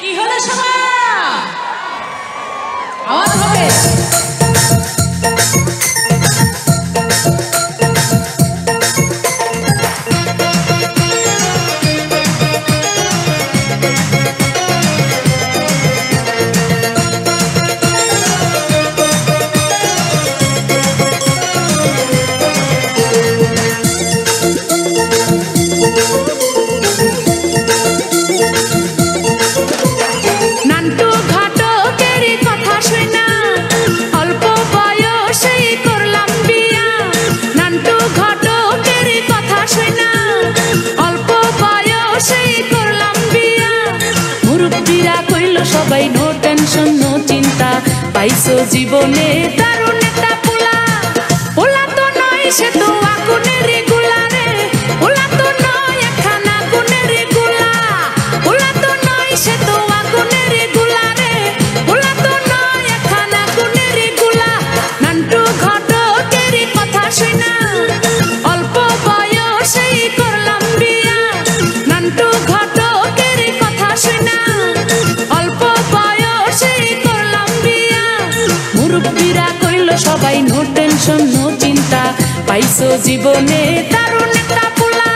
কি হলো সবার আওয়াজ হবে? পাইছো জীবনে। দারুণ একটা পোলা। পোলা তো নয় সে তো মুরব্বীরা কইল, সবাই নো টেনশন নো চিন্তা। পাইছো জীবনে দারুণ একটা পোলা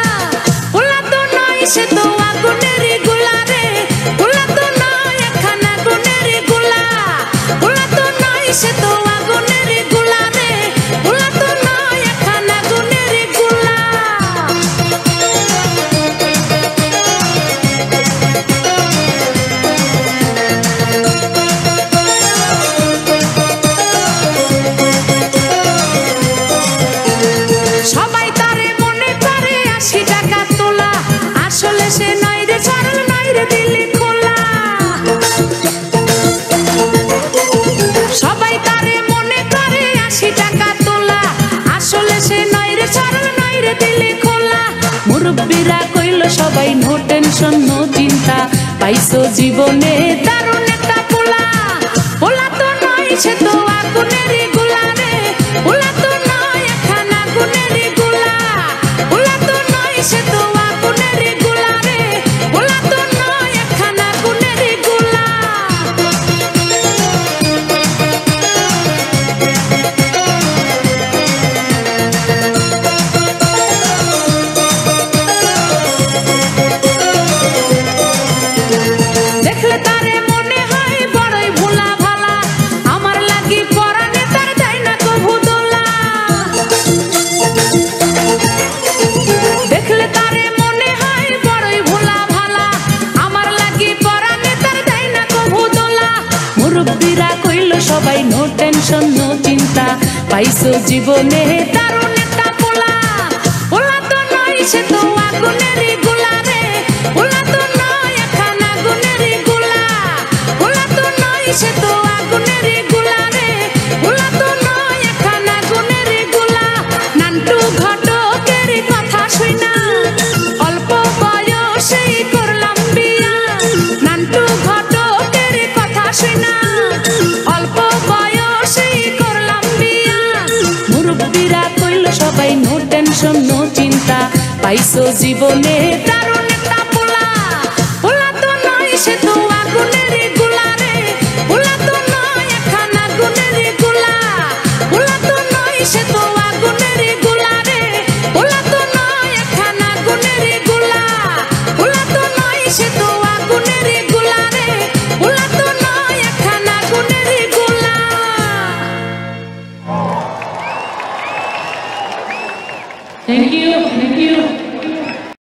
পোলা তো নয়, সে তো মুরব্বীরা কইল, সবাই নো টেনশন, নো চিন্তা। পাইছো জীবনে দারুণ একটা পোলা। পোলা তো নয়, সে তো আগুনেরই নাই নো টেনশন নো চিন্তা। পাইছো জীবনে দারুণ একটা পোলা। পোলা তো নয়, সে তো আগুনেরই গোলা রে পোলা তো নয় এখন আগুনেরই গোলা। পোলা তো নয়, সে তো বন্ধুরা কইল সবাই, নো টেনশন, নো চিন্তা। পাইছো জীবনে দারুণ একটা পোলা। পোলা তো নয়, সে তো